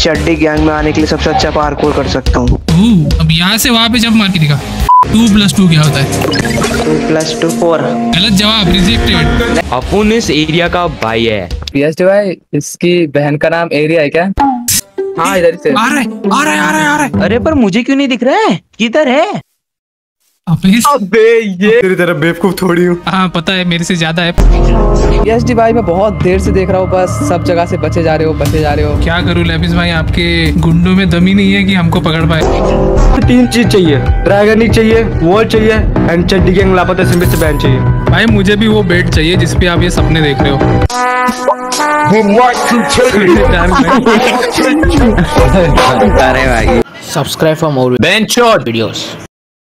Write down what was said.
चड्डी गैंग में आने के लिए सबसे अच्छा पार्कोर कर सकता हूँ। अब यहाँ से वहाँ पे जब मार के दिखा। टू प्लस टू क्या होता है? टू प्लस टू फोर गलत जवाब रिजेक्टेड अपुन इस एरिया का भाई है। पीएचडी भाई इसकी बहन का नाम एरिया है क्या? हाँ इधर से। आ रहा है आ रहा है आ रहा है आ रहा है। अरे पर मुझे क्यों नहीं दिख रहा है? किधर है? अबे ये तेरी तरह बेवकूफ़ थोड़ी हूँ। हाँ पता है मेरे से ज़्यादा है। पीएचडी भाई मैं बहुत देर से देख रहा हूँ बस सब जगह से बचे जा रहे हो बचे जा रहे हो। क्या करूँ लेबिस भाई आपके गुंडों में दमी नहीं है कि हमको पकड़ पाए। तीन चीज़ चाहिए ड्रैगन चाहिए वॉल चाहिए एंड चड्डी गैंग लापता सिंबे से बैन चाहिए। भाई मुझे भी वो बेड चाहिए जिसपे आप ये सपने देख रहे हो। Subscribe for more bench shot videos